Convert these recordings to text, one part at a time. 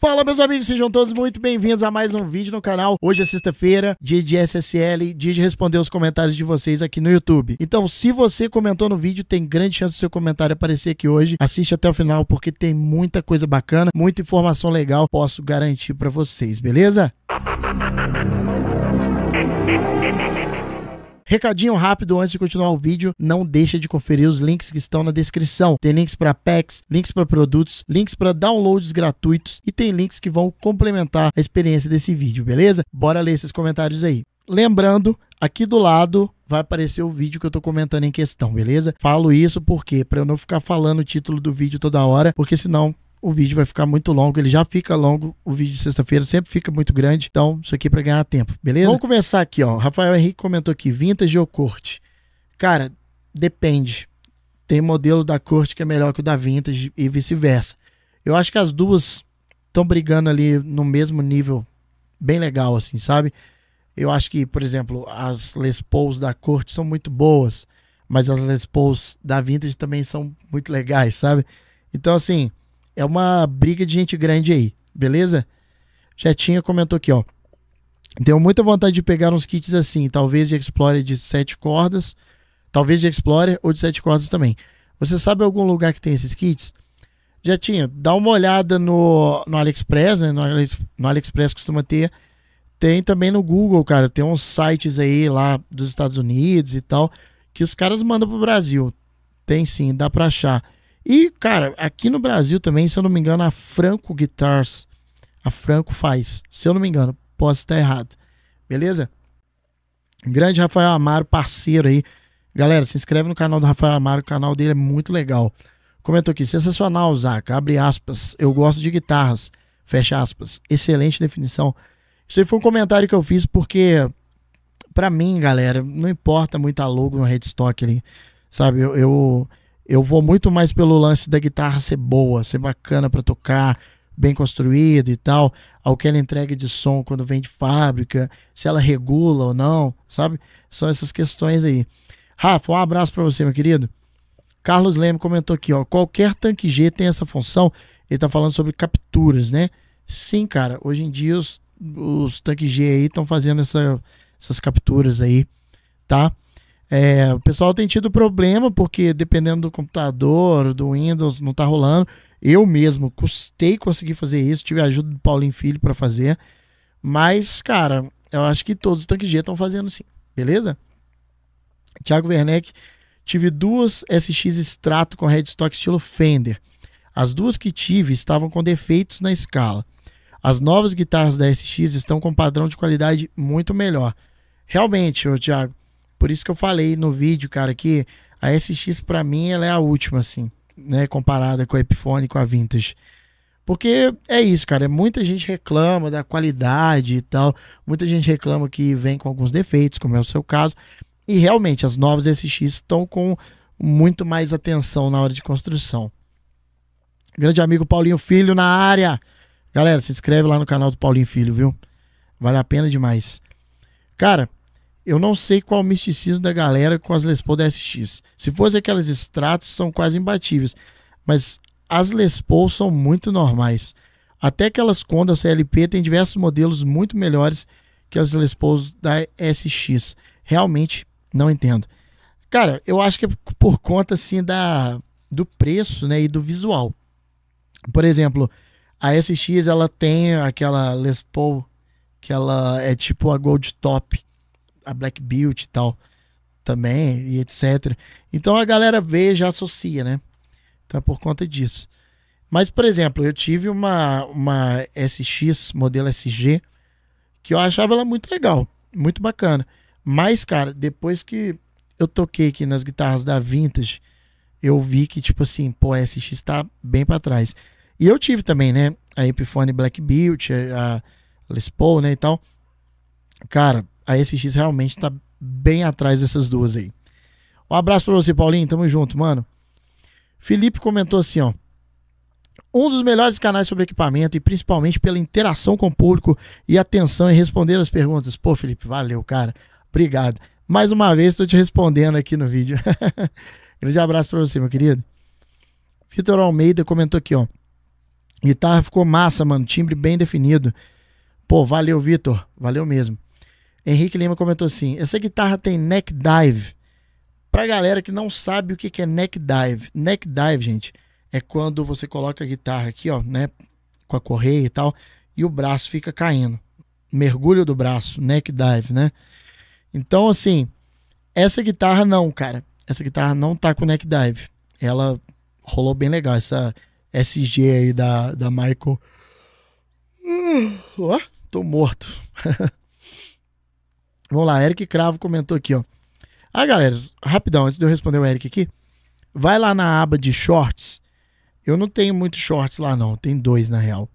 Fala meus amigos, sejam todos muito bem-vindos a mais um vídeo no canal. Hoje é sexta-feira, dia de SSL, dia de responder os comentários de vocês aqui no YouTube. Então, se você comentou no vídeo, tem grande chance do seu comentário aparecer aqui hoje. Assiste até o final porque tem muita coisa bacana, muita informação legal, posso garantir para vocês, beleza? Recadinho rápido antes de continuar o vídeo, não deixa de conferir os links que estão na descrição. Tem links para packs, links para produtos, links para downloads gratuitos e tem links que vão complementar a experiência desse vídeo, beleza? Bora ler esses comentários aí. Lembrando, aqui do lado vai aparecer o vídeo que eu tô comentando em questão, beleza? Falo isso porque para eu não ficar falando o título do vídeo toda hora, porque senão o vídeo vai ficar muito longo. Ele já fica longo, o vídeo de sexta-feira sempre fica muito grande. Então, isso aqui é para ganhar tempo, beleza? Vamos começar aqui, ó. Rafael Henrique comentou aqui: vintage ou corte? Cara, depende. Tem modelo da corte que é melhor que o da vintage e vice-versa. Eu acho que as duas estão brigando ali no mesmo nível, bem legal, assim, sabe? Eu acho que, por exemplo, as Les Pauls da corte são muito boas, mas as Les Pauls da vintage também são muito legais, sabe? Então, assim, é uma briga de gente grande aí, beleza? Jetinha comentou aqui, ó. Tenho muita vontade de pegar uns kits assim, talvez de Explorer de 7 cordas, talvez de Explorer ou de 7 cordas também. Você sabe algum lugar que tem esses kits? Jetinha, dá uma olhada no, no AliExpress, né? No, no AliExpress costuma ter. Tem também no Google, cara. Tem uns sites aí lá dos Estados Unidos e tal, que os caras mandam pro Brasil. Tem sim, dá pra achar. E, cara, aqui no Brasil também, se eu não me engano, a Franco Guitars, a Franco faz. Se eu não me engano, posso estar errado. Beleza? Grande Rafael Amaro, parceiro aí. Galera, se inscreve no canal do Rafael Amaro, o canal dele é muito legal. Comentou aqui, sensacional, Zaca, abre aspas, eu gosto de guitarras, fecha aspas, excelente definição. Isso aí foi um comentário que eu fiz porque, para mim, galera, não importa muito a logo no headstock ali, sabe, eu, eu eu vou muito mais pelo lance da guitarra ser boa, ser bacana para tocar, bem construída e tal, ao que ela entrega de som quando vem de fábrica, se ela regula ou não, sabe? São essas questões aí. Rafa, um abraço para você, meu querido. Carlos Leme comentou aqui, ó, qualquer tanque G tem essa função. Ele tá falando sobre capturas, né? Sim, cara, hoje em dia os, os tanques G aí estão fazendo essa, essas capturas aí, tá? É, o pessoal tem tido problema porque dependendo do computador, do Windows, não tá rolando. Eu mesmo custei conseguir fazer isso, tive a ajuda do Paulinho Filho para fazer. Mas, cara, eu acho que todos os tanques G estão fazendo sim, beleza? Thiago Werneck, tive duas SX Strato com headstock estilo Fender. As duas que tive estavam com defeitos na escala. As novas guitarras da SX estão com padrão de qualidade muito melhor. Realmente, ô Thiago, por isso que eu falei no vídeo, cara, que a SX para mim ela é a última, assim, né? Comparada com a Epiphone, com a Vintage. Porque é isso, cara. Muita gente reclama da qualidade e tal. Muita gente reclama que vem com alguns defeitos, como é o seu caso. E realmente, as novas SX estão com muito mais atenção na hora de construção. Grande amigo Paulinho Filho na área. Galera, se inscreve lá no canal do Paulinho Filho, viu? Vale a pena demais. Cara, eu não sei qual o misticismo da galera com as Les Paul da SX. Se fosse aquelas extratos, são quase imbatíveis. Mas as Les Paul são muito normais. Até aquelas Conda CLP tem diversos modelos muito melhores que as Les Paul da SX. Realmente não entendo. Cara, eu acho que é por conta assim da do preço, né, e do visual. Por exemplo, a SX ela tem aquela Les Paul que ela é tipo a Gold Top a Black Beauty e tal também, e etc. Então a galera vê e já associa, né? Então é por conta disso. Mas, por exemplo, eu tive uma, uma SX, modelo SG, que eu achava ela muito legal, muito bacana. Mas, cara, depois que eu toquei aqui nas guitarras da Vintage, eu vi que, tipo assim, pô, a SX tá bem para trás. E eu tive também, né? A Epiphone Black Beauty, a Les Paul, né, e tal. Cara, a SX realmente tá bem atrás dessas duas aí. Um abraço para você, Paulinho. Tamo junto, mano. Felipe comentou assim, ó. Um dos melhores canais sobre equipamento e principalmente pela interação com o público e atenção em responder as perguntas. Pô, Felipe, valeu, cara. Obrigado. Mais uma vez estou te respondendo aqui no vídeo. Grande abraço para você, meu querido. Vitor Almeida comentou aqui, ó. Guitarra ficou massa, mano. Timbre bem definido. Pô, valeu, Vitor. Valeu mesmo. Henrique Lima comentou assim: essa guitarra tem neck dive. Pra galera que não sabe o que é neck dive. Neck dive, gente, é quando você coloca a guitarra aqui, ó, né? Com a correia e tal, e o braço fica caindo. Mergulho do braço, neck dive, né? Então, assim, essa guitarra não, cara. Essa guitarra não tá com neck dive. Ela rolou bem legal. Essa SG aí da, da Michael. Uh, tô morto. Vamos lá, Eric Cravo comentou aqui, ó. Ah, galera, rapidão, antes de eu responder o Eric aqui, vai lá na aba de shorts. Eu não tenho muitos shorts lá, não. Tem dois, na real.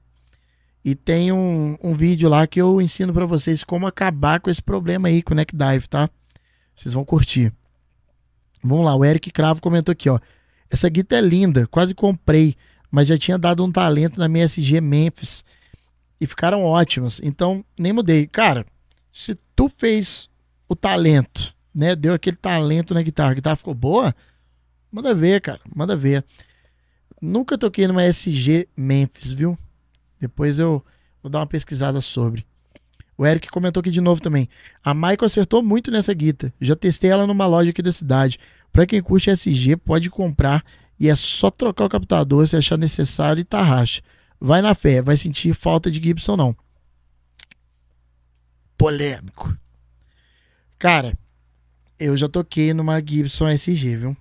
E tem um, um vídeo lá que eu ensino para vocês como acabar com esse problema aí com o neck dive, tá? Vocês vão curtir. Vamos lá, o Eric Cravo comentou aqui, ó. Essa guitarra é linda, quase comprei, mas já tinha dado um talento na minha SG Memphis e ficaram ótimas. Então, nem mudei. Cara, se tu fez o talento, né? Deu aquele talento na guitarra, a guitarra ficou boa, manda ver, cara, manda ver. Nunca toquei numa SG Memphis, viu? Depois eu vou dar uma pesquisada sobre. O Eric comentou aqui de novo também. A Michael acertou muito nessa guita. Já testei ela numa loja aqui da cidade. Para quem curte SG, pode comprar e é só trocar o captador se achar necessário e tarraxa. Vai na fé, vai sentir falta de Gibson não. Polêmico. Cara, eu já toquei numa Gibson SG, viu?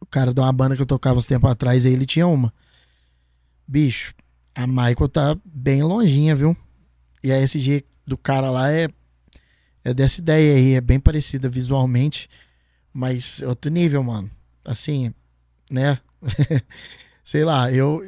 O cara de uma banda que eu tocava uns tempo atrás, aí ele tinha uma. Bicho, a Michael tá bem longinha, viu? E a SG do cara lá é, é dessa ideia aí, é bem parecida visualmente, mas outro nível, mano. Assim, né? Sei lá, eu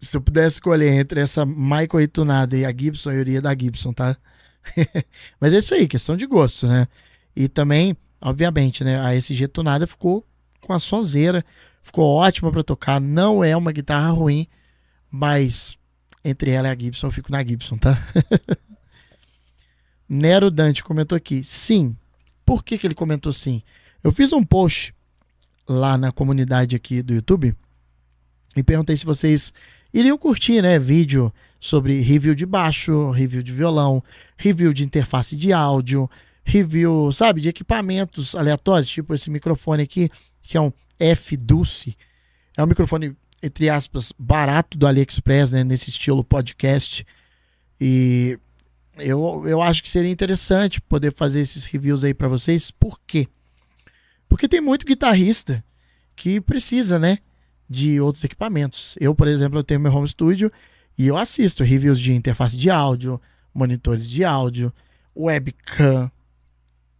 se eu pudesse escolher entre essa Michael aí tunada e a Gibson, eu iria da Gibson, tá? mas é isso aí, questão de gosto, né? E também, obviamente, né, a SG tunada ficou com a sonzeira, ficou ótima para tocar, não é uma guitarra ruim, mas entre ela e a Gibson, eu fico na Gibson, tá? Nero Dante comentou aqui, sim. Por que, que ele comentou sim? Eu fiz um post lá na comunidade aqui do YouTube e perguntei se vocês iriam curtir, né, vídeo sobre review de baixo, review de violão, review de interface de áudio, review, sabe, de equipamentos aleatórios, tipo esse microfone aqui, que é um F-Dulce. É um microfone entre aspas, barato do AliExpress, né, nesse estilo podcast. E eu, eu acho que seria interessante poder fazer esses reviews aí para vocês. Por quê? Porque tem muito guitarrista que precisa, né, de outros equipamentos. Eu, por exemplo, eu tenho meu home studio e eu assisto reviews de interface de áudio, monitores de áudio, webcam,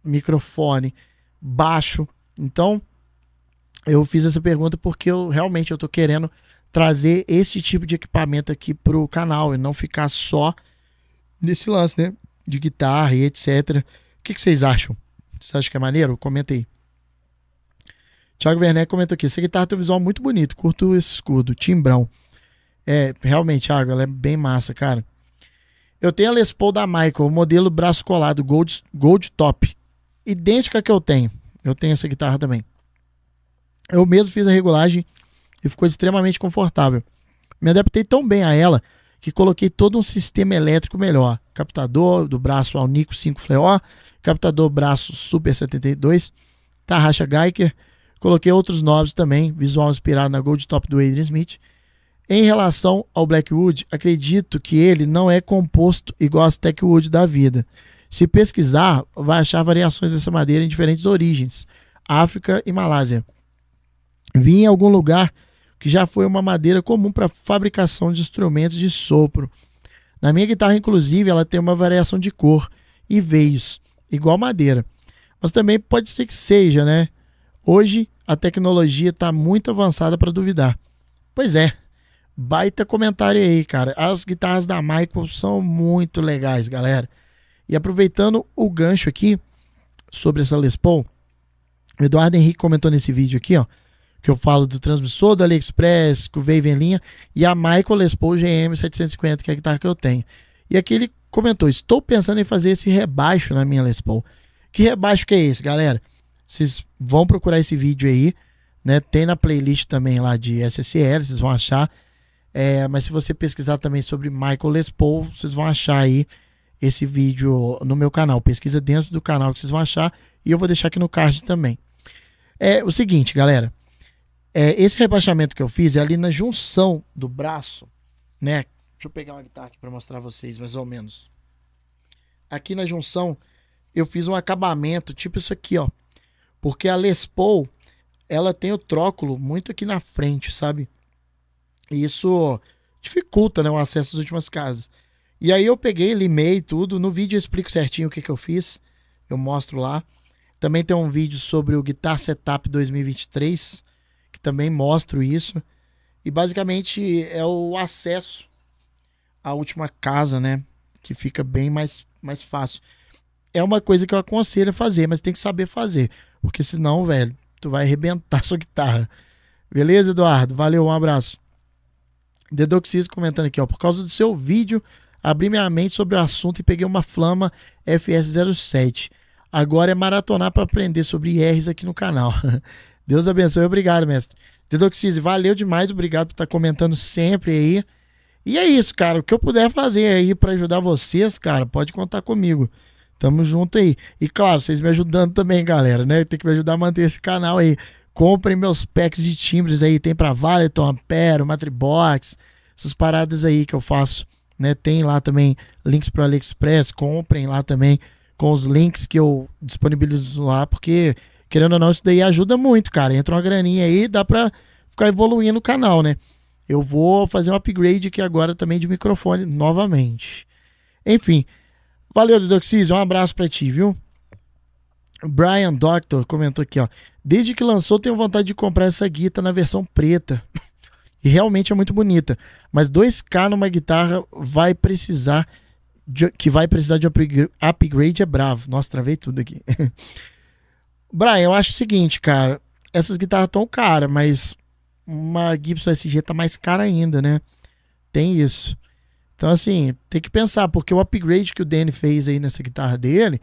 microfone, baixo. Então, eu fiz essa pergunta porque eu realmente eu tô querendo trazer esse tipo de equipamento aqui pro canal e não ficar só nesse lance, né? De guitarra e etc. O que, que vocês acham? Vocês acham que é maneiro? Comenta aí. Thiago Werneck comentou aqui. Essa guitarra tem um visual muito bonito. Curto esse escudo. Timbrão. É, realmente, Thiago, ela é bem massa, cara. Eu tenho a Les Paul da Michael, modelo braço colado, Gold, Gold Top. Idêntica que eu tenho. Eu tenho essa guitarra também. Eu mesmo fiz a regulagem e ficou extremamente confortável. Me adaptei tão bem a ela que coloquei todo um sistema elétrico melhor. Captador do braço Alnico 5 Fleo, captador braço Super 72, tarraxa Geiger. Coloquei outros novos também, visual inspirado na Gold Top do Adrian Smith. Em relação ao Blackwood, acredito que ele não é composto igual as Techwood da vida. Se pesquisar, vai achar variações dessa madeira em diferentes origens, África e Malásia. Vi em algum lugar que já foi uma madeira comum para fabricação de instrumentos de sopro. Na minha guitarra, inclusive, ela tem uma variação de cor e veios, igual madeira. Mas também pode ser que seja, né? Hoje a tecnologia está muito avançada para duvidar. Pois é, baita comentário aí, cara. As guitarras da Michael são muito legais, galera. E aproveitando o gancho aqui sobre essa Les Paul, o Eduardo Henrique comentou nesse vídeo aqui, ó que eu falo do transmissor do AliExpress, que veio em linha, e a Michael Les Paul GM 750, que é a guitarra que eu tenho. E aqui ele comentou: Estou pensando em fazer esse rebaixo na minha Les Paul. Que rebaixo que é esse, galera? Vocês vão procurar esse vídeo aí, né? Tem na playlist também lá de SSL, vocês vão achar. É, mas se você pesquisar também sobre Michael Les Paul, vocês vão achar aí esse vídeo no meu canal. Pesquisa dentro do canal que vocês vão achar e eu vou deixar aqui no card também. É o seguinte, galera. É, esse rebaixamento que eu fiz é ali na junção do braço, né? Deixa eu pegar uma guitarra aqui para mostrar vocês mais ou menos. Aqui na junção eu fiz um acabamento tipo isso aqui, ó. Porque a Les Paul, ela tem o tróculo muito aqui na frente, sabe? E isso dificulta né, o acesso às últimas casas. E aí eu peguei, limei tudo. No vídeo eu explico certinho o que, que eu fiz. Eu mostro lá. Também tem um vídeo sobre o Guitar Setup 2023, que também mostro isso. E basicamente é o acesso à última casa, né? Que fica bem mais, mais fácil. É uma coisa que eu aconselho a fazer, mas tem que saber fazer. Porque senão, velho, tu vai arrebentar sua guitarra. Beleza, Eduardo? Valeu, um abraço. Dedoxis comentando aqui, ó. Por causa do seu vídeo, abri minha mente sobre o assunto e peguei uma Flama FS07. Agora é maratonar para aprender sobre IRs aqui no canal. Deus abençoe. Obrigado, mestre. Dedoxise, valeu demais. Obrigado por estar comentando sempre aí. E é isso, cara. O que eu puder fazer aí para ajudar vocês, cara, pode contar comigo. Tamo junto aí. E claro, vocês me ajudando também, galera, né? Tem que me ajudar a manter esse canal aí. Comprem meus packs de timbres aí. Tem para Valeton, Ampero, Matribox, essas paradas aí que eu faço né? Tem lá também links para o AliExpress, comprem lá também com os links que eu disponibilizo lá, porque querendo ou não, isso daí ajuda muito, cara. Entra uma graninha aí, dá para ficar evoluindo o canal, né? Eu vou fazer um upgrade aqui agora também de microfone novamente. Enfim, valeu, Dedoxis, um abraço para ti, viu? Brian Doctor comentou aqui, ó. Desde que lançou, tenho vontade de comprar essa guitarra na versão preta. E realmente é muito bonita. Mas 2K numa guitarra vai precisar. De, que vai precisar de upgrade é bravo. Nossa, travei tudo aqui. Brian, eu acho o seguinte, cara. Essas guitarras estão caras, mas uma Gibson SG tá mais cara ainda, né? Tem isso. Então, assim, tem que pensar, porque o upgrade que o Danny fez aí nessa guitarra dele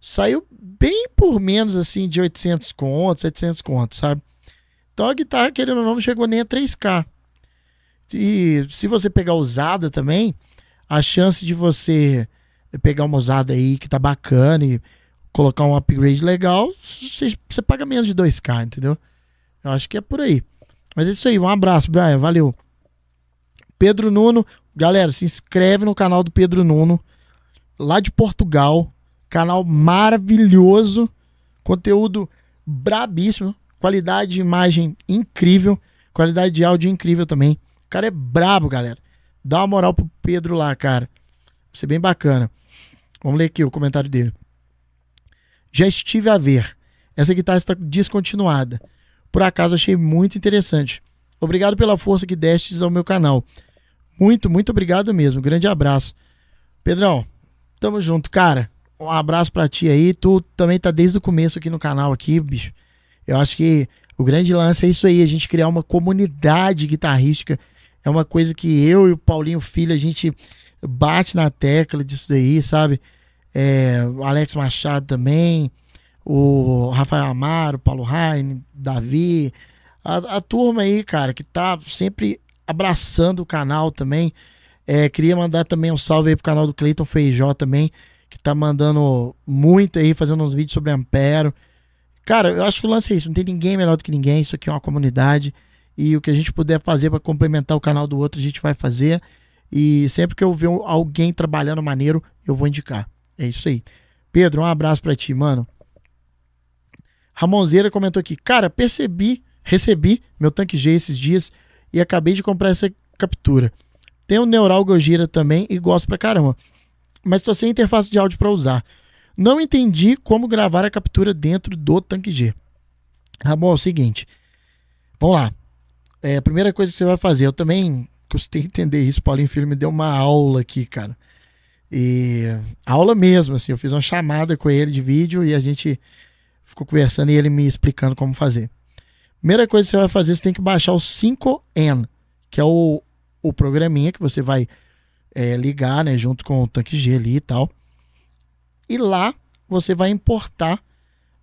saiu bem por menos, assim, de 800 contos, 700 contos, sabe? Então a guitarra, querendo ou não, não chegou nem a 3K. E se você pegar usada também, a chance de você pegar uma usada aí que tá bacana e colocar um upgrade legal, você, você paga menos de 2k, entendeu? Eu acho que é por aí. Mas é isso aí, um abraço, Brian, valeu. Pedro Nuno, galera, se inscreve no canal do Pedro Nuno, lá de Portugal, canal maravilhoso, conteúdo brabíssimo, qualidade de imagem incrível, qualidade de áudio incrível também cara é brabo, galera. Dá uma moral pro Pedro lá, cara. Vai ser bem bacana. Vamos ler aqui o comentário dele. Já estive a ver. Essa guitarra está descontinuada. Por acaso achei muito interessante. Obrigado pela força que destes ao meu canal. Muito, muito obrigado mesmo. Grande abraço. Pedrão, tamo junto, cara. Um abraço pra ti aí. Tu também tá desde o começo aqui no canal aqui, bicho. Eu acho que o grande lance é isso aí, a gente criar uma comunidade guitarrística é uma coisa que eu e o Paulinho Filho, a gente bate na tecla disso daí, sabe? É, o Alex Machado também, o Rafael Amaro, Paulo Raine, Davi, a, a, turma aí, cara, que tá sempre abraçando o canal também. É, queria mandar também um salve aí pro canal do Cleiton Feijó também, que tá mandando muito aí, fazendo uns vídeos sobre Ampero. Cara, eu acho que o lance é isso, não tem ninguém melhor do que ninguém, isso aqui é uma comunidade. E o que a gente puder fazer para complementar o canal do outro, a gente vai fazer. E sempre que eu ver alguém trabalhando maneiro, eu vou indicar. É isso aí. Pedro, um abraço para ti, mano. Ramonzeira comentou aqui: Cara, percebi, recebi meu tanque G esses dias e acabei de comprar essa captura. Tem o Neural Gojira também e gosto pra caramba. Mas tô sem interface de áudio para usar. Não entendi como gravar a captura dentro do tanque G. Ramon, é o seguinte. Vamos lá. É, a primeira coisa que você vai fazer, eu também custei entender isso, Paulinho Filho me deu uma aula aqui, cara. E aula mesmo, assim, eu fiz uma chamada com ele de vídeo e a gente ficou conversando e ele me explicando como fazer. Primeira coisa que você vai fazer, você tem que baixar o 5N, que é o, o programinha que você vai é, ligar, né, junto com o tanque G ali e tal. E lá você vai importar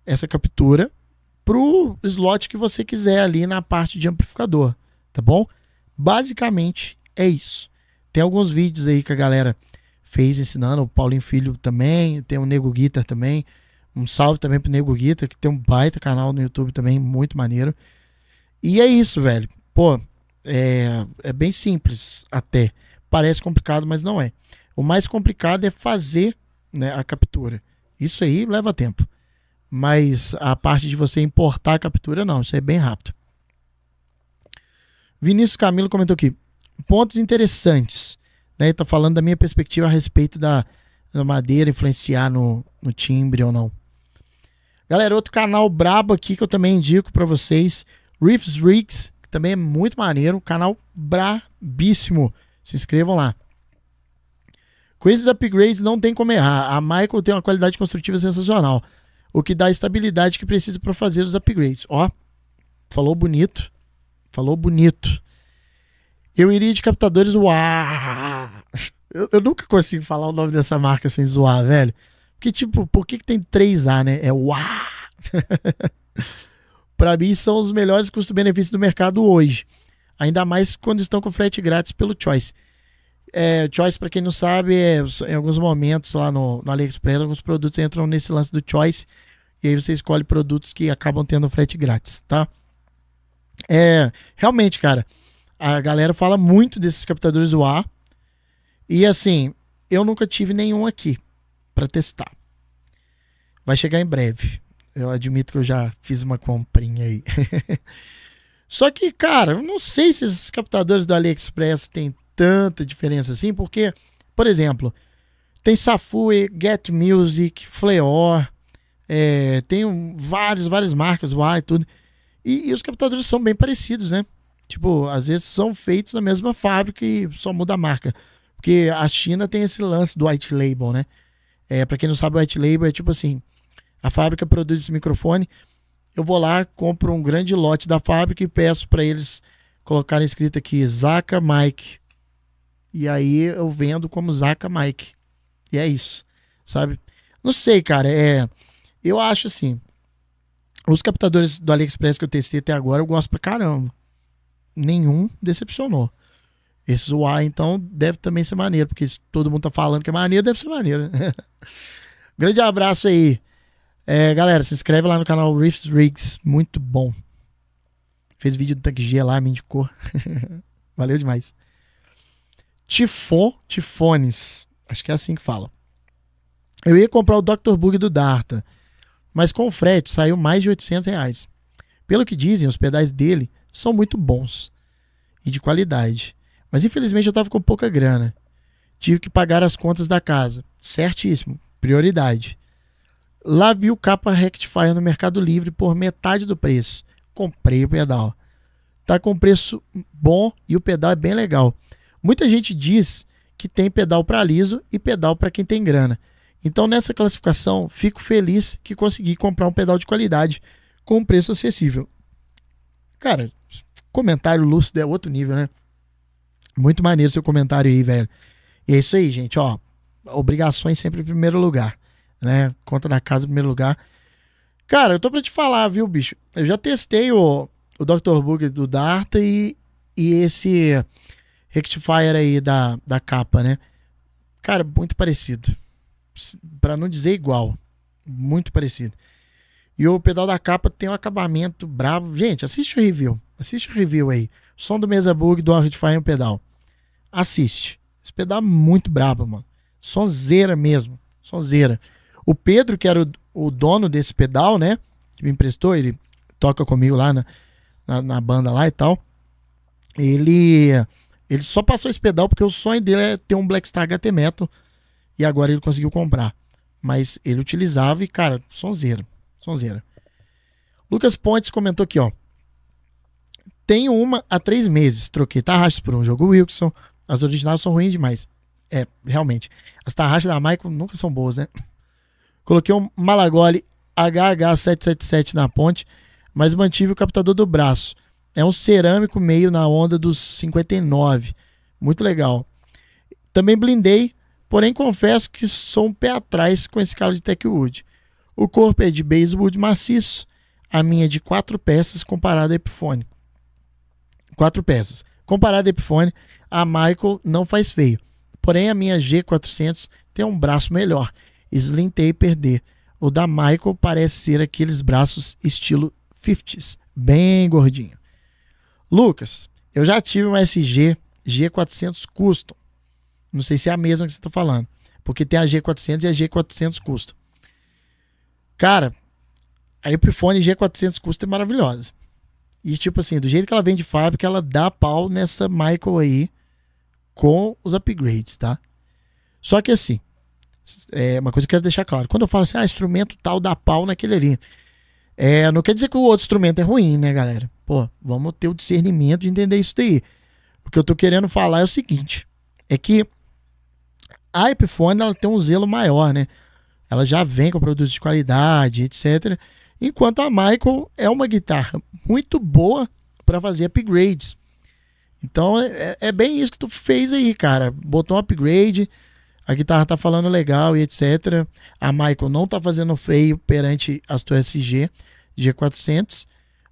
essa captura pro slot que você quiser ali na parte de amplificador, tá bom? Basicamente É isso. Tem alguns vídeos aí que a galera fez ensinando, o Paulinho Filho também, tem o Nego Guitar também. Um salve também pro Nego Guitar, que tem um baita canal no YouTube também, muito maneiro. E é isso, velho. Pô, é, é bem simples até. Parece complicado, mas não é. O mais complicado é fazer né, a captura. Isso aí leva tempo. Mas a parte de você importar a captura, não. Isso é bem rápido. Vinícius Camilo comentou aqui. Pontos interessantes. Né? Tá falando da minha perspectiva a respeito da, da madeira influenciar no, no timbre ou não. Galera, outro canal brabo aqui que eu também indico para vocês, Riffs Rigs, que também é muito maneiro, um canal brabíssimo. Se inscrevam lá. Com esses upgrades não tem como errar. A Michael tem uma qualidade construtiva sensacional, o que dá a estabilidade que precisa para fazer os upgrades. Ó, falou bonito. Falou bonito. Eu iria de captadores Uau! Eu, eu, nunca consigo falar o nome dessa marca sem zoar, velho. Porque, tipo, por que, que tem 3A, né? É Uau! para mim, são os melhores custo-benefício do mercado hoje. Ainda mais quando estão com frete grátis pelo Choice. É, Choice, para quem não sabe, é, em alguns momentos lá no, no AliExpress, alguns produtos entram nesse lance do Choice. E aí você escolhe produtos que acabam tendo frete grátis, tá? É, realmente, cara, a galera fala muito desses captadores UA. E assim, eu nunca tive nenhum aqui para testar. Vai chegar em breve. Eu admito que eu já fiz uma comprinha aí. Só que, cara, eu não sei se esses captadores do AliExpress têm tanta diferença assim, porque, por exemplo, tem Safui, Get Music, Fleor, é, tem um, vários, várias marcas, UA e tudo. E, e, os captadores são bem parecidos, né? Tipo, às vezes são feitos na mesma fábrica e só muda a marca. Porque a China tem esse lance do white label, né? É, para quem não sabe, o white label é tipo assim: a fábrica produz esse microfone, eu vou lá, compro um grande lote da fábrica e peço para eles colocarem escrito aqui Zaka Mike. E aí eu vendo como Zaka Mike. E é isso, sabe? Não sei, cara, é eu acho assim, os captadores do AliExpress que eu testei até agora, eu gosto pra caramba. Nenhum decepcionou. Esse UA, então, deve também ser maneiro, porque todo mundo tá falando que é maneiro, deve ser maneiro. Grande abraço aí. É, galera, se inscreve lá no canal Riffs Rigs, muito bom. Fez vídeo do tanque G lá, me indicou. Valeu demais. Tifon, Tifones, acho que é assim que fala. Eu ia comprar o Dr. Bug do Darta mas com o frete saiu mais de 800 reais. Pelo que dizem, os pedais dele são muito bons e de qualidade. Mas infelizmente eu estava com pouca grana. Tive que pagar as contas da casa. Certíssimo, prioridade. Lá vi o capa Rectifier no Mercado Livre por metade do preço. Comprei o pedal. Tá com preço bom e o pedal é bem legal. Muita gente diz que tem pedal para liso e pedal para quem tem grana. Então, nessa classificação, fico feliz que consegui comprar um pedal de qualidade com preço acessível. Cara, comentário lúcido é outro nível, né? Muito maneiro seu comentário aí, velho. E é isso aí, gente, ó. Obrigações sempre em primeiro lugar, né? Conta na casa em primeiro lugar. Cara, eu tô pra te falar, viu, bicho? Eu já testei o, o Dr. Bug do Darta e, e esse Rectifier aí da, da capa, né? Cara, muito parecido para não dizer igual, muito parecido. E o pedal da capa tem um acabamento brabo. Gente, assiste o review. Assiste o review aí. Som do Mesa Bug do Hardfire um pedal. Assiste. Esse pedal é muito brabo, mano. Sonzeira mesmo. Sonzeira. O Pedro, que era o, o, dono desse pedal, né? Que me emprestou, ele toca comigo lá na, na, na banda lá e tal. Ele, ele só passou esse pedal porque o sonho dele é ter um Blackstar HT Metal e agora ele conseguiu comprar. Mas ele utilizava e, cara, sonzeira. Sonzeira. Lucas Pontes comentou aqui, ó. Tenho uma há três meses. Troquei tarraxas por um jogo Wilson. As originais são ruins demais. É, realmente. As tarraxas da Michael nunca são boas, né? Coloquei um Malagoli HH777 na ponte, mas mantive o captador do braço. É um cerâmico meio na onda dos 59. Muito legal. Também blindei Porém, confesso que sou um pé atrás com esse carro de Techwood. O corpo é de basewood maciço, a minha é de quatro peças comparada a Epiphone. Quatro peças. comparado a Epiphone, a Michael não faz feio. Porém, a minha G400 tem um braço melhor. Slim Taper D. O da Michael parece ser aqueles braços estilo 50s, bem gordinho. Lucas, eu já tive uma SG G400 Custom. Não sei se é a mesma que você está falando. Porque tem a G400 e a G400 Custom. Cara, a Epiphone G400 Custom é maravilhosa. E tipo assim, do jeito que ela vem de fábrica, ela dá pau nessa Michael aí com os upgrades, tá? Só que assim, é uma coisa que eu quero deixar claro. Quando eu falo assim, ah, instrumento tal dá pau naquele ali. É, não quer dizer que o outro instrumento é ruim, né, galera? Pô, vamos ter o discernimento de entender isso daí. O que eu tô querendo falar é o seguinte: é que a Epiphone ela tem um zelo maior, né? Ela já vem com produtos de qualidade, etc. Enquanto a Michael é uma guitarra muito boa para fazer upgrades. Então é, é, bem isso que tu fez aí, cara. Botou um upgrade, a guitarra tá falando legal e etc. A Michael não tá fazendo feio perante as tuas SG G400.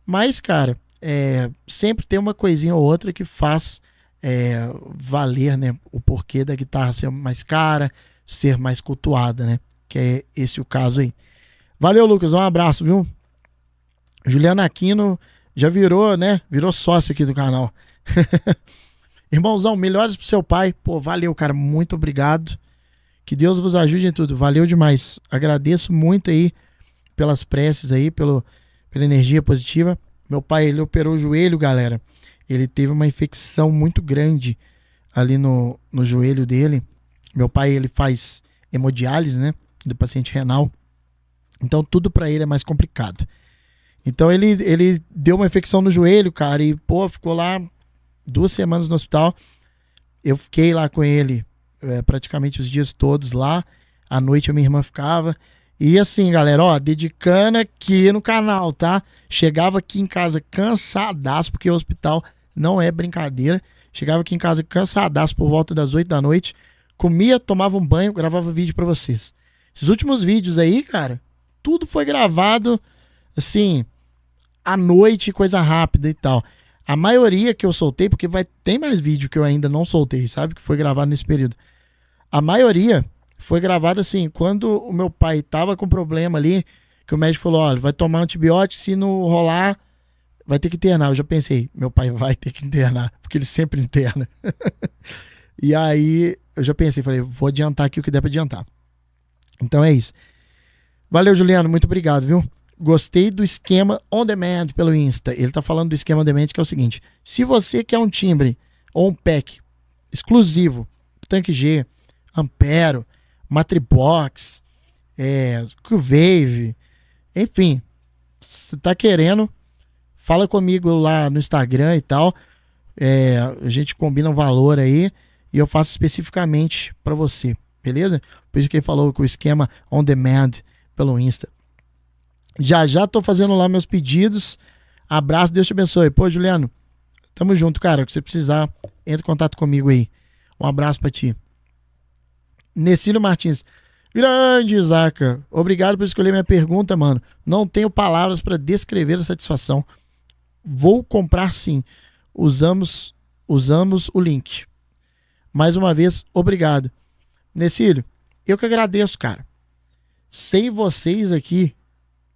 Mas, cara, é, sempre tem uma coisinha ou outra que faz é, valer né, o porquê da guitarra ser mais cara, ser mais cultuada, né? Que é esse o caso aí. Valeu, Lucas. Um abraço, viu? Juliana Aquino já virou, né? Virou sócio aqui do canal. Irmãozão, melhores pro seu pai. Pô, valeu, cara. Muito obrigado. Que Deus vos ajude em tudo. Valeu demais. Agradeço muito aí pelas preces aí, pelo, pela energia positiva. Meu pai, ele operou o joelho, galera. Ele teve uma infecção muito grande ali no, no joelho dele. Meu pai, ele faz hemodiálise, né? Do paciente renal. Então tudo para ele é mais complicado. Então ele, ele deu uma infecção no joelho, cara, e pô, ficou lá duas semanas no hospital. Eu fiquei lá com ele é, praticamente os dias todos lá. À noite a minha irmã ficava. E assim, galera, ó, dedicando aqui no canal, tá? Chegava aqui em casa cansadaço, porque o hospital não é brincadeira. Chegava aqui em casa cansadaço por volta das 8 da noite. Comia, tomava um banho, gravava vídeo para vocês. Esses últimos vídeos aí, cara, tudo foi gravado assim, à noite, coisa rápida e tal. A maioria que eu soltei, porque vai tem mais vídeo que eu ainda não soltei, sabe? Que foi gravado nesse período. A maioria foi gravado assim, quando o meu pai tava com problema ali, que o médico falou: olha, vai tomar antibiótico, se não rolar, vai ter que internar. Eu já pensei, meu pai vai ter que internar, porque ele sempre interna. e aí eu já pensei, falei, vou adiantar aqui o que der pra adiantar. Então é isso. Valeu, Juliano, muito obrigado, viu? Gostei do esquema on demand pelo Insta. Ele tá falando do esquema on demand que é o seguinte: se você quer um timbre ou um pack exclusivo, tanque G, Ampero, Matribox, é, Q-Wave, enfim, você tá querendo, fala comigo lá no Instagram e tal. É, a gente combina um valor aí e eu faço especificamente para você, beleza? Por isso que ele falou que o esquema on demand pelo Insta. Já já tô fazendo lá meus pedidos. Abraço, Deus te abençoe. Pô, Juliano, tamo junto, cara. Que você precisar, entre em contato comigo aí. Um abraço para ti. Necílio Martins. Grande, Zaca. Obrigado por escolher minha pergunta, mano. Não tenho palavras para descrever a satisfação. Vou comprar sim. Usamos, usamos o link. Mais uma vez, obrigado. Necílio, eu que agradeço, cara sem vocês aqui,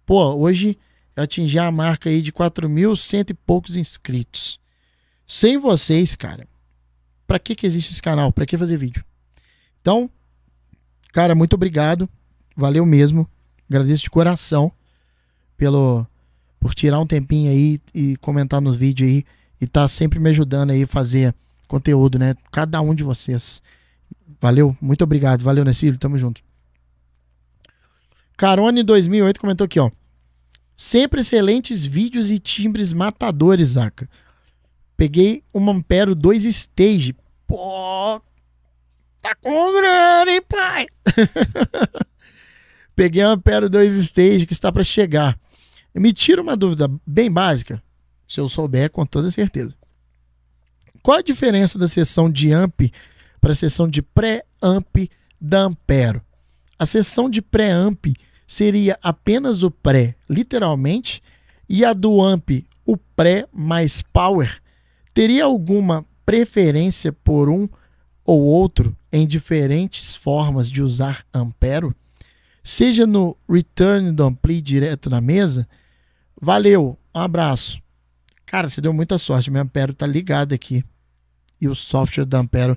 pô, hoje eu atingi a marca aí de 4.100 e poucos inscritos. Sem vocês, cara, para que que existe esse canal? Para que fazer vídeo? Então, cara, muito obrigado. Valeu mesmo. Agradeço de coração pelo por tirar um tempinho aí e comentar nos vídeos aí e tá sempre me ajudando aí a fazer conteúdo, né? Cada um de vocês. Valeu, muito obrigado. Valeu, Necílio. Tamo junto. Carone 2008 comentou aqui, ó. Sempre excelentes vídeos e timbres matadores, Zaca. Peguei um Ampero 2 Stage. Pô, tá com grana, hein, pai? Peguei um Ampero 2 Stage que está para chegar. Me tira uma dúvida bem básica, se eu souber com toda certeza. Qual a diferença da seção de amp para a seção de pré-amp da Ampero? A seção de pré-amp seria apenas o pré, literalmente, e a do amp, o pré mais power, teria alguma preferência por um ou outro em diferentes formas de usar ampero, seja no return do ampli direto na mesa, valeu, um abraço. Cara, você deu muita sorte, meu ampero tá ligado aqui e o software da Ampero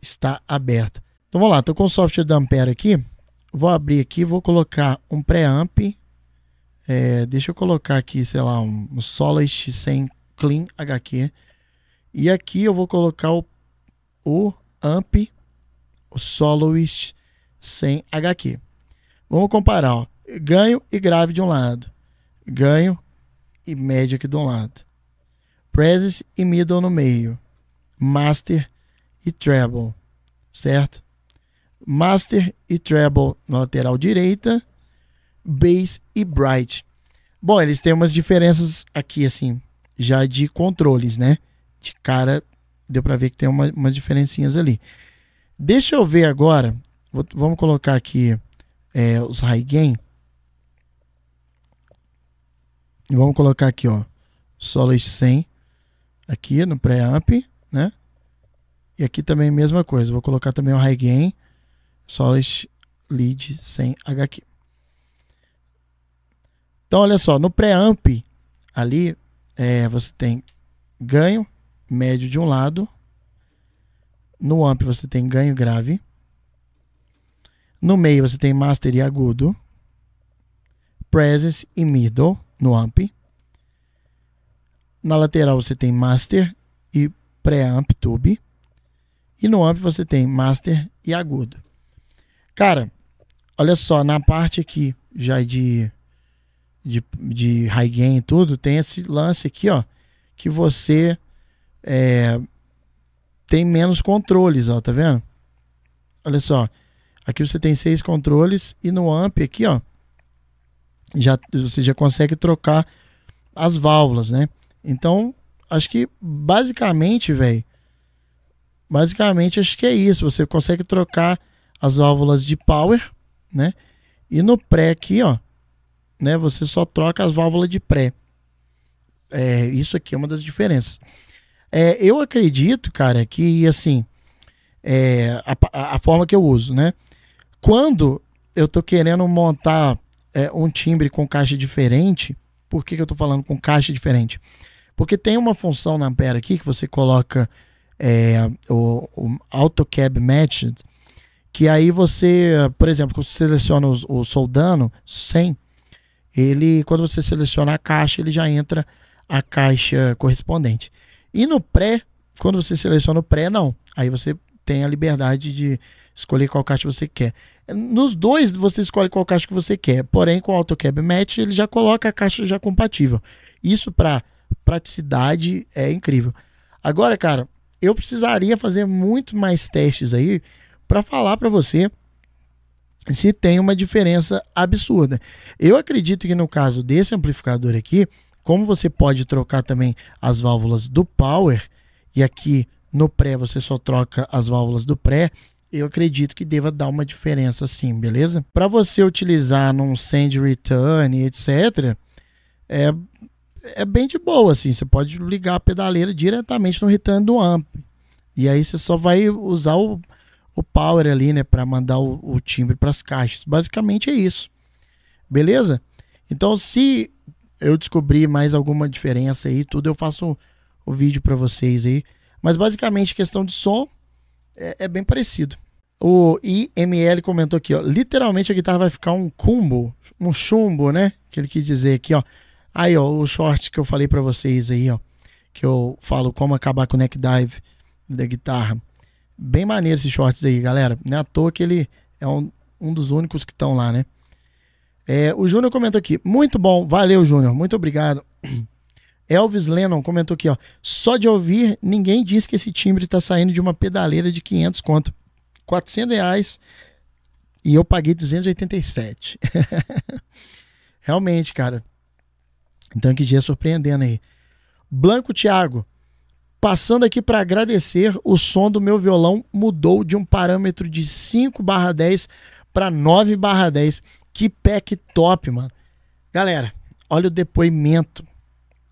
está aberto. Então vamos lá, estou com o software da Ampero aqui, vou abrir aqui, vou colocar um preamp, é, deixa eu colocar aqui, sei lá, um, Solace sem Clean HQ, e aqui eu vou colocar o, o amp, o Soloist sem HQ. Vamos comparar, ó. ganho e grave de um lado, ganho e médio aqui de um lado, presence e middle no meio, master e treble, certo? Master e treble na lateral direita, bass e bright. Bom, eles têm umas diferenças aqui, assim, já de controles, né? De cara, deu para ver que tem uma, umas diferencinhas ali. Deixa eu ver agora, vou, vamos colocar aqui é, os high gain. Vamos colocar aqui, ó, solos 100 aqui no preamp né? E aqui também a mesma coisa. Vou colocar também o high gain, Solid lead sem HQ. Então, olha só, no preamp ali é, você tem ganho médio de um lado. No amp você tem ganho grave. No meio você tem master e agudo. Presence e middle no amp. Na lateral você tem master e pré-amp tube. E no amp você tem master e agudo. Cara, olha só, na parte aqui já de, de, de high gain e tudo, tem esse lance aqui, ó, que você é, tem menos controles, ó, tá vendo? Olha só, aqui você tem seis controles e no amp aqui, ó, já, você já consegue trocar as válvulas, né? Então, acho que basicamente, velho, basicamente acho que é isso. Você consegue trocar as válvulas de power, né? E no pré aqui, ó, né? Você só troca as válvulas de pré. É, isso aqui é uma das diferenças. É, eu acredito, cara, que assim, é, a, a, forma que eu uso, né? Quando eu tô querendo montar é, um timbre com caixa diferente, por que, que eu tô falando com caixa diferente? Porque tem uma função na Ampere aqui que você coloca é, o, o AutoCAD Matched, que aí você, por exemplo, quando você seleciona o, o Soldano 100, ele, quando você seleciona a caixa, ele já entra a caixa correspondente. E no pré, quando você seleciona o pré, não. Aí você tem a liberdade de escolher qual caixa você quer. Nos dois, você escolhe qual caixa que você quer. Porém, com o AutoCAD Match, ele já coloca a caixa já compatível. Isso para praticidade é incrível. Agora, cara, eu precisaria fazer muito mais testes aí para falar para você se tem uma diferença absurda. Eu acredito que no caso desse amplificador aqui, como você pode trocar também as válvulas do power e aqui no pré você só troca as válvulas do pré, eu acredito que deva dar uma diferença sim, beleza? Para você utilizar num send return, etc, é é bem de boa, assim. Você pode ligar a pedaleira diretamente no return do amp. E aí você só vai usar o, o power ali, né, para mandar o, o timbre para as caixas. Basicamente é isso. Beleza? Então, se eu descobrir mais alguma diferença aí, tudo, eu faço o, o vídeo para vocês aí. Mas basicamente, questão de som é, é, bem parecido. O IML comentou aqui, ó. Literalmente a guitarra vai ficar um cumbo, um chumbo, né? Que ele quis dizer aqui, ó. Aí, ó, o short que eu falei para vocês aí, ó, que eu falo como acabar com o neck dive da guitarra. Bem maneiro esses shorts aí, galera. Não é à toa que ele é um, um dos únicos que estão lá, né? É, o Júnior comentou aqui, muito bom, valeu Júnior, muito obrigado. Elvis Lennon comentou aqui, ó, só de ouvir, ninguém diz que esse timbre tá saindo de uma pedaleira de 500 conto. 400 reais e eu paguei 287. Realmente, cara, então, que dia surpreendendo aí. Blanco Thiago, passando aqui para agradecer, o som do meu violão mudou de um parâmetro de 5/10 para 9/10. Que pack top, mano. Galera, olha o depoimento.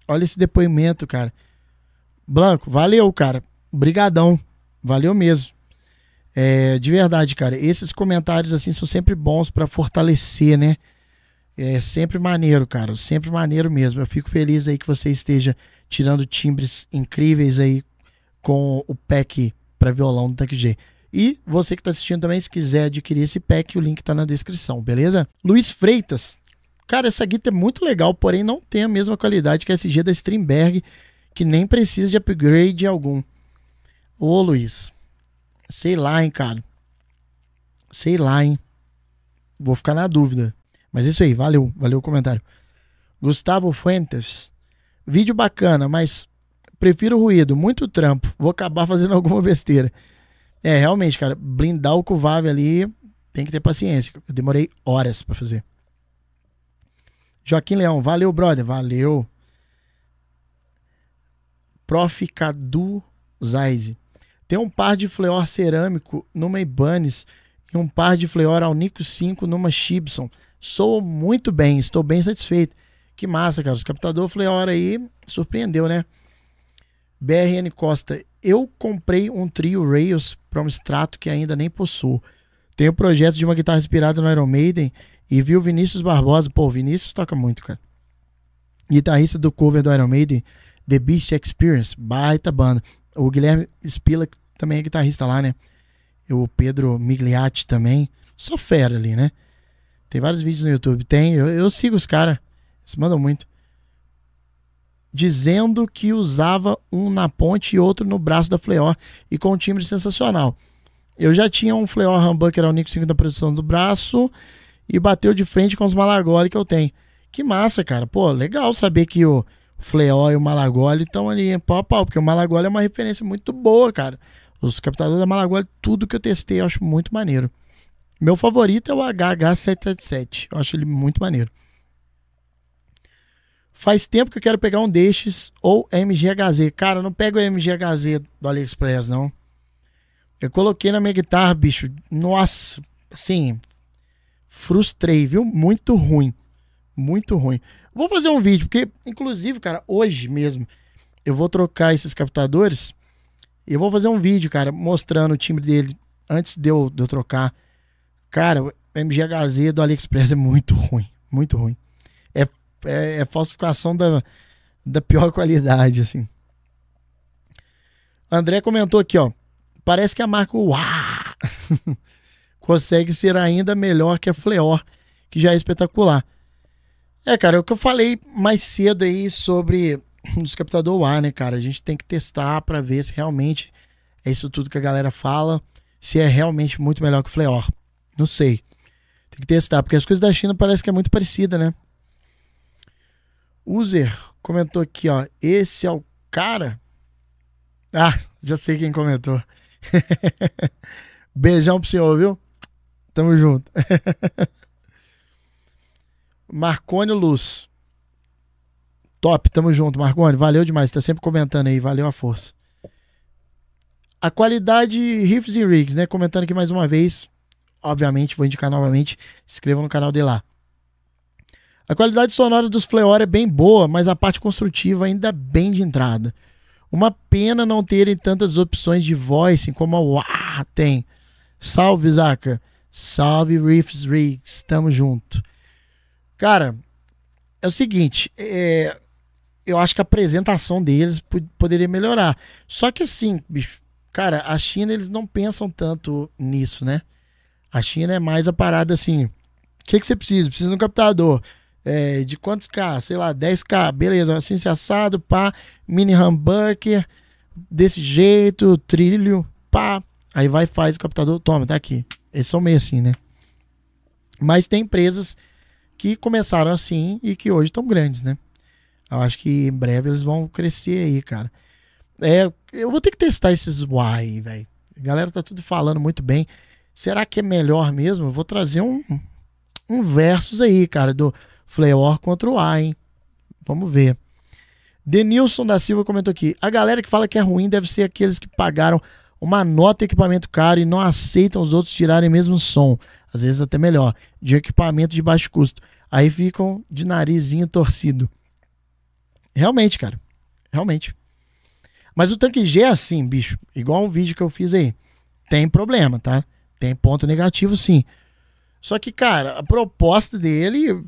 Olha esse depoimento, cara. Blanco, valeu, cara. brigadão. Valeu mesmo. É, de verdade, cara. Esses comentários assim são sempre bons para fortalecer, né? É sempre maneiro, cara. Sempre maneiro mesmo. Eu fico feliz aí que você esteja tirando timbres incríveis aí com o pack para violão do Tanque G. E você que está assistindo também, se quiser adquirir esse pack, o link está na descrição, beleza? Luiz Freitas. Cara, essa guitarra é muito legal, porém não tem a mesma qualidade que a SG da Strindberg, que nem precisa de upgrade algum. Ô, Luiz. Sei lá, hein, cara. Sei lá, hein. Vou ficar na dúvida. Mas é isso aí, valeu, valeu o comentário. Gustavo Fuentes. Vídeo bacana, mas prefiro ruído, muito trampo. Vou acabar fazendo alguma besteira. É, realmente, cara, blindar o Cuvave ali tem que ter paciência. Eu demorei horas para fazer. Joaquim Leão, valeu, brother, valeu. Prof. Cadu Zaize. Tem um par de fleor cerâmico numa Ibanez e um par de fleor Alnico 5 numa Gibson. Sou muito bem, estou bem satisfeito. Que massa, cara. Os captador fleor aí surpreendeu, né? BRN Costa, eu comprei um trio Rails para um extrato que ainda nem possuo. Tenho projeto de uma guitarra inspirada no Iron Maiden e vi o Vinícius Barbosa. Pô, o Vinícius toca muito, cara. Guitarrista do cover do Iron Maiden, The Beast Experience, baita banda. O Guilherme Spila também é guitarrista lá, né? O Pedro Migliatti também. Só fera ali, né? Tem vários vídeos no YouTube. Tem, eu, eu sigo os caras. Eles mandam muito dizendo que usava um na ponte e outro no braço da Fleor e com um timbre sensacional. Eu já tinha um Fleor Humbucker Unico 5 na posição do braço e bateu de frente com os Malagoli que eu tenho. Que massa, cara. Pô, legal saber que o Fleor e o Malagoli estão ali pau a pau, porque o Malagoli é uma referência muito boa, cara. Os captadores da Malagoli, tudo que eu testei, eu acho muito maneiro. Meu favorito é o HH777. Eu acho ele muito maneiro. Faz tempo que eu quero pegar um destes ou MGHZ. Cara, não pego o MGHZ do AliExpress, não. Eu coloquei na minha guitarra, bicho. Nossa, assim, frustrei, viu? Muito ruim. Muito ruim. Vou fazer um vídeo, porque, inclusive, cara, hoje mesmo, eu vou trocar esses captadores. E eu vou fazer um vídeo, cara, mostrando o timbre dele antes de eu, de eu trocar. Cara, o MGHZ do AliExpress é muito ruim. Muito ruim é, é falsificação da, da pior qualidade, assim. André comentou aqui, ó. Parece que a marca Uá consegue ser ainda melhor que a Fleor, que já é espetacular. É, cara, é o que eu falei mais cedo aí sobre os captador UA, né, cara? A gente tem que testar para ver se realmente é isso tudo que a galera fala, se é realmente muito melhor que o Fleor. Não sei. Tem que testar, porque as coisas da China parece que é muito parecida, né? User comentou aqui, ó. Esse é o cara. Ah, já sei quem comentou. Beijão pro senhor, viu? Tamo junto. Marcone Luz. Top, tamo junto, Marcone. Valeu demais. Tá sempre comentando aí. Valeu a força. A qualidade Riffs e Rigs, né? Comentando aqui mais uma vez. Obviamente, vou indicar novamente. Se inscreva no canal dele lá. A qualidade sonora dos Fleor é bem boa, mas a parte construtiva ainda bem de entrada. Uma pena não terem tantas opções de voice como a Wah tem. Salve, Zaca. Salve, Riffs Riggs. Tamo junto. Cara, é o seguinte. É, eu acho que a apresentação deles poderia melhorar. Só que assim, bicho, cara, a China eles não pensam tanto nisso, né? A China é mais a parada assim. O que, que você precisa? Precisa de um captador é, de quantos K? Sei lá, 10K, beleza, assim se assado, pá, mini humbucker, desse jeito, trilho, pá. Aí vai faz o captador, toma, tá aqui. Eles são meio assim, né? Mas tem empresas que começaram assim e que hoje estão grandes, né? Eu acho que em breve eles vão crescer aí, cara. É, eu vou ter que testar esses Y, velho. Galera tá tudo falando muito bem. Será que é melhor mesmo? Eu vou trazer um, um versus aí, cara, do Fleor contra o A, hein? Vamos ver. Denilson da Silva comentou aqui: a galera que fala que é ruim deve ser aqueles que pagaram uma nota equipamento caro e não aceitam os outros tirarem mesmo som, às vezes até melhor, de equipamento de baixo custo. Aí ficam de narizinho torcido. Realmente, cara. Realmente. Mas o tanque G é assim, bicho. Igual um vídeo que eu fiz aí. Tem problema, tá? Tem ponto negativo, sim. Só que, cara, a proposta dele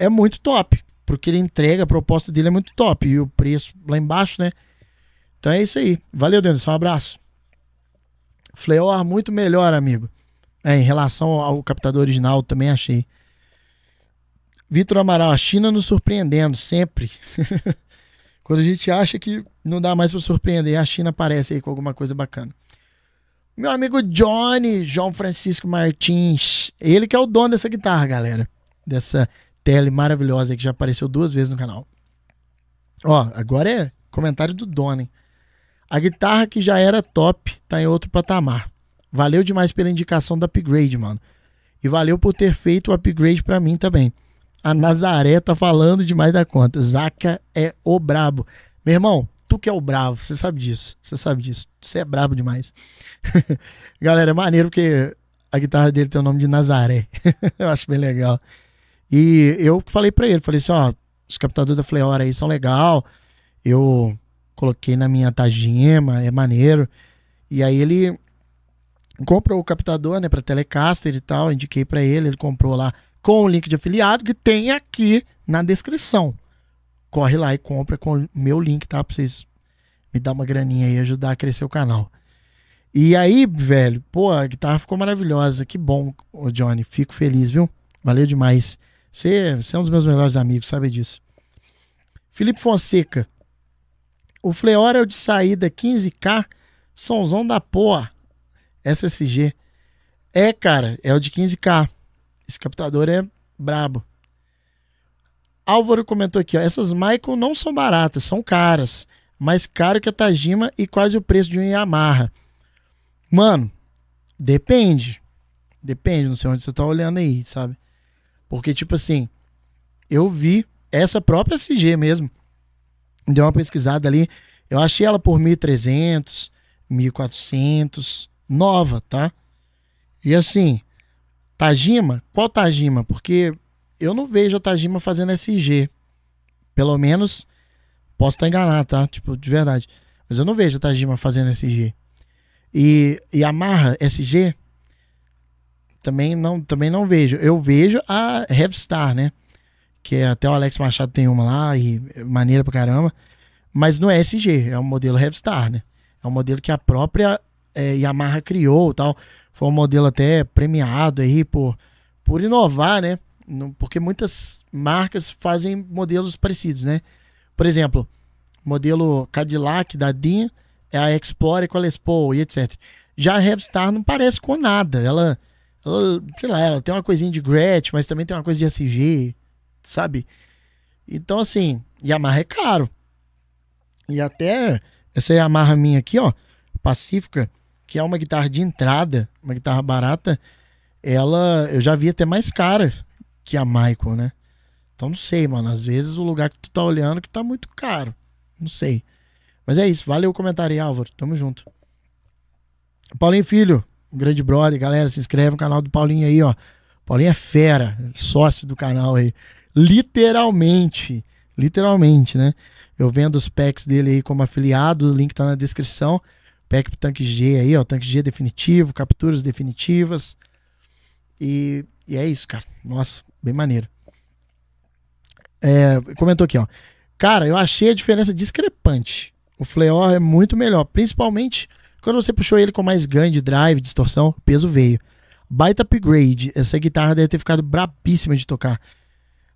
é muito top. Porque ele entrega, a proposta dele é muito top. E o preço lá embaixo, né? Então é isso aí. Valeu, Denis. Um abraço. Fleor, muito melhor, amigo. É, em relação ao captador original, também achei. Vitor Amaral, a China nos surpreendendo, sempre. Quando a gente acha que não dá mais para surpreender, a China aparece aí com alguma coisa bacana. Meu amigo Johnny, João Francisco Martins, ele que é o dono dessa guitarra, galera. Dessa maravilhosa que já apareceu duas vezes no canal. Ó, agora é comentário do dono, hein? A guitarra que já era top tá em outro patamar. Valeu demais pela indicação do upgrade, mano. E valeu por ter feito o upgrade para mim também. A Nazaré tá falando demais da conta. Zaca é o brabo. Meu irmão, tu que é o bravo, você sabe disso. Você sabe disso. Você é brabo demais. Galera, é maneiro porque a guitarra dele tem o nome de Nazaré. eu acho bem legal. E eu falei para ele, falei assim, ó, os captadores da Fleora aí são legal. Eu coloquei na minha Tajima, é maneiro. E aí ele comprou o captador, né, para Telecaster e tal, indiquei para ele, ele comprou lá com o link de afiliado que tem aqui na descrição. Corre lá e compra com o meu link, tá? Pra vocês me dar uma graninha aí e ajudar a crescer o canal. E aí, velho, pô, a guitarra ficou maravilhosa. Que bom, Johnny. Fico feliz, viu? Valeu demais. Você, você é um dos meus melhores amigos, sabe disso. Felipe Fonseca. O Fleor é o de saída 15K, sonzão da porra. SSG. É, cara, é o de 15K. Esse captador é brabo. Álvaro comentou aqui, ó, essas Michael não são baratas, são caras. Mais caro que a Tajima e quase o preço de um Yamaha. Mano, depende. Depende, não sei onde você tá olhando aí, sabe? Porque, tipo assim, eu vi essa própria SG mesmo dei uma pesquisada ali. Eu achei ela por 1.300, 1.400, nova, tá? E assim, Tajima, qual Tajima? Porque eu não vejo a Tajima fazendo SG. Pelo menos, posso estar enganado, tá? Tipo, de verdade. Mas eu não vejo a Tajima fazendo SG. E Yamaha SG também não, também não vejo. Eu vejo a Revstar, né? que é, até o Alex Machado tem uma lá e maneira pra caramba. Mas não é SG, é um modelo Revstar, né? É um modelo que a própria é, Yamaha criou tal. Foi um modelo até premiado aí por, por inovar, né? Porque muitas marcas fazem modelos parecidos, né? Por exemplo, modelo Cadillac da DIN é a Explorer com a Les Paul e etc. Já a Revstar não parece com nada. Ela, sei lá, ela tem uma coisinha de Gretsch, mas também tem uma coisa de SG sabe? Então, assim, Yamaha é caro. E até essa Yamaha minha aqui, ó, Pacífica, que é uma guitarra de entrada, uma guitarra barata, ela eu já vi até mais cara que a Michael, né? Então não sei, mano. Às vezes o lugar que tu tá olhando que tá muito caro. Não sei. Mas é isso. Valeu o comentário Álvaro. Tamo junto. Paulinho Filho, um grande brother. Galera, se inscreve no canal do Paulinho aí, ó. Paulinho é fera, sócio do canal aí literalmente. Literalmente, né? Eu vendo os packs dele aí como afiliado, o link tá na descrição. Pack pro tanque G aí, ó. Tanque G definitivo, capturas definitivas. E, e é isso, cara. Nossa, bem maneiro. É, comentou aqui, ó. Cara, eu achei a diferença discrepante. O Fleor é muito melhor, principalmente quando você puxou ele com mais ganho de drive, distorção, o peso veio. Baita upgrade. Essa guitarra deve ter ficado brabíssima de tocar.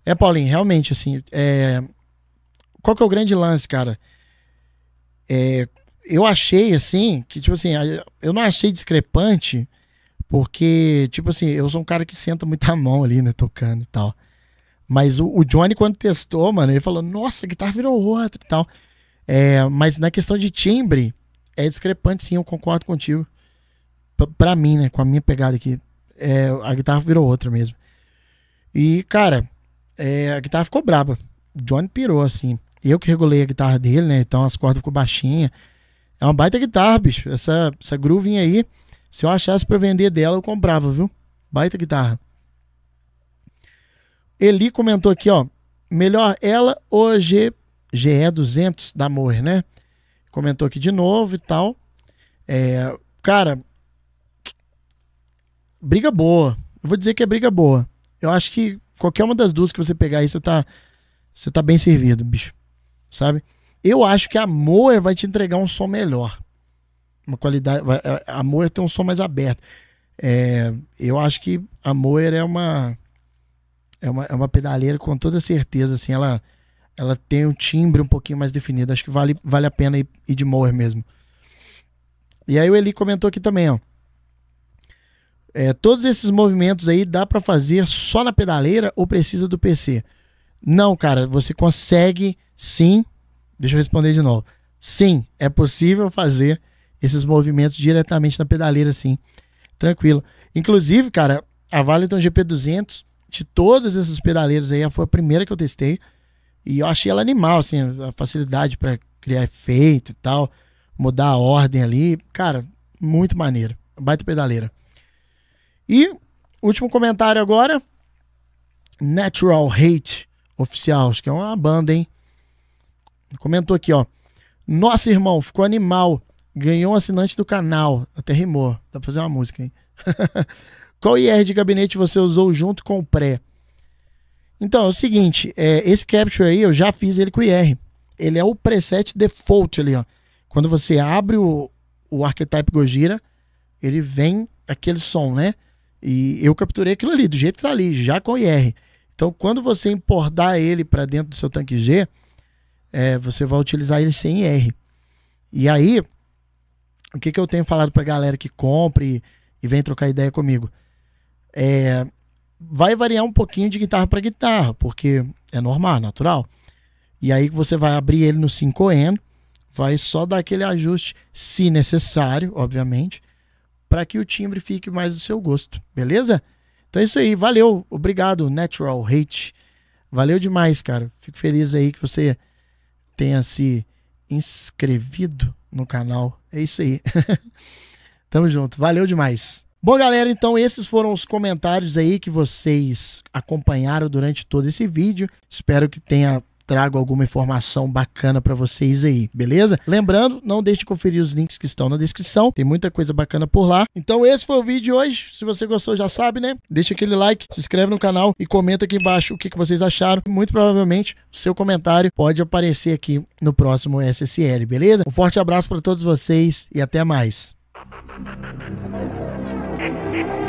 É, Paulinho, realmente, assim, é... qual que é o grande lance, cara? É... Eu achei, assim, que, tipo assim, eu não achei discrepante, porque, tipo assim, eu sou um cara que senta muita mão ali, né, tocando e tal. Mas o, o Johnny, quando testou, mano, ele falou, nossa, a guitarra virou outra e tal. É, mas na questão de timbre, é discrepante, sim, eu concordo contigo. P pra mim, né, com a minha pegada aqui, é, a guitarra virou outra mesmo. E, cara, é, a guitarra ficou braba. Johnny pirou, assim. Eu que regulei a guitarra dele, né? Então as cordas ficou baixinha. É uma baita guitarra, bicho. Essa, essa groovinha aí, se eu achasse para vender dela, eu comprava, viu? Baita guitarra. Eli comentou aqui, ó. Melhor ela ou G, GE200 da Moer, né? Comentou aqui de novo e tal. É, cara, briga boa. Eu vou dizer que é briga boa. Eu acho que qualquer uma das duas que você pegar aí, você tá, você tá bem servido, bicho. Sabe? Eu acho que a Moer vai te entregar um som melhor. Uma qualidade. A Moer tem um som mais aberto. É, eu acho que a Moer é uma, é uma. É uma pedaleira com toda certeza. Assim, ela, ela tem um timbre um pouquinho mais definido. Acho que vale, vale a pena ir, ir de Moer mesmo. E aí o Eli comentou aqui também, ó. É, todos esses movimentos aí dá para fazer só na pedaleira ou precisa do PC? Não, cara, você consegue sim. Deixa eu responder de novo. Sim, é possível fazer esses movimentos diretamente na pedaleira, sim. Tranquilo. Inclusive, cara, a Valeton GP200, de todas essas pedaleiras aí, foi a primeira que eu testei. E eu achei ela animal, assim, a facilidade para criar efeito e tal, mudar a ordem ali. Cara, muito maneiro. Baita pedaleira. E último comentário agora. Natural Hate Oficial, acho que é uma banda, hein? Comentou aqui, ó. Nossa, irmão, ficou animal. Ganhou um assinante do canal. Até rimou. Dá pra fazer uma música, hein? Qual IR de gabinete você usou junto com o pré? Então, é o seguinte, é, esse capture aí eu já fiz ele com IR. Ele é o preset default ali, ó. Quando você abre o, o Archetype Gojira, ele vem aquele som, né? E eu capturei aquilo ali, do jeito que tá ali, já com IR. Então, quando você importar ele para dentro do seu tanque G, é, você vai utilizar ele sem IR. E aí, o que, que eu tenho falado para galera que compre e vem trocar ideia comigo? É, vai variar um pouquinho de guitarra para guitarra, porque é normal, natural. E aí você vai abrir ele no 5N, vai só dar aquele ajuste, se necessário, obviamente para que o timbre fique mais do seu gosto, beleza? Então é isso aí, valeu, obrigado, Natural Hate. Valeu demais, cara. Fico feliz aí que você tenha se inscrevido no canal. É isso aí. Tamo junto, valeu demais. Bom, galera, então esses foram os comentários aí que vocês acompanharam durante todo esse vídeo. Espero que tenha trago alguma informação bacana para vocês aí, beleza? Lembrando, não deixe de conferir os links que estão na descrição, tem muita coisa bacana por lá. Então esse foi o vídeo de hoje, se você gostou já sabe, né? Deixa aquele like, se inscreve no canal e comenta aqui embaixo o que, que vocês acharam. Muito provavelmente o seu comentário pode aparecer aqui no próximo SSL, beleza? Um forte abraço para todos vocês e até mais. Thank you.